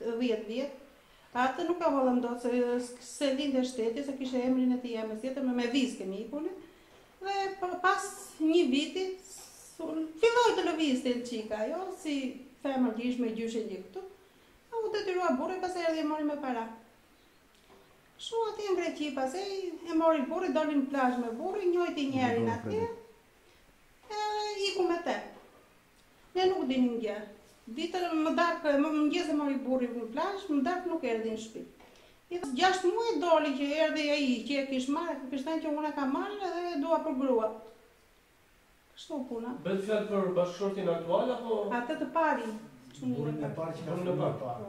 dhjetë vjet, atë nuk e vinim dot se se linte shteti, se kishte emrin e tij emër tjetër, ne me vizë kemi ikun. Dhe pas një viti filloi të lëvizte në çika, jo si femër që ishte me gjyshe një këtu. Ai u detyrua burri pas erdhi e mori me para. Shkoi aty në Greqi pas e, e mori burri, doli në plazh me burri, njohti njërin atje. Edhe iku me te. Ne nuk dinim gjë. Ditën më darkë, në mëngjes e mori burri në plazh, në darkë nuk erdhi në shtëpi. Pas gjashtë muaj doli që erdhi ai që e kish marrë, e kish thënë që unë e kam marrë edhe e dua për grua. Kështu puna. Bëhet fjalë për bashkëshortin aktual apo? Atë të parin. Burrin e parë që ka filluar.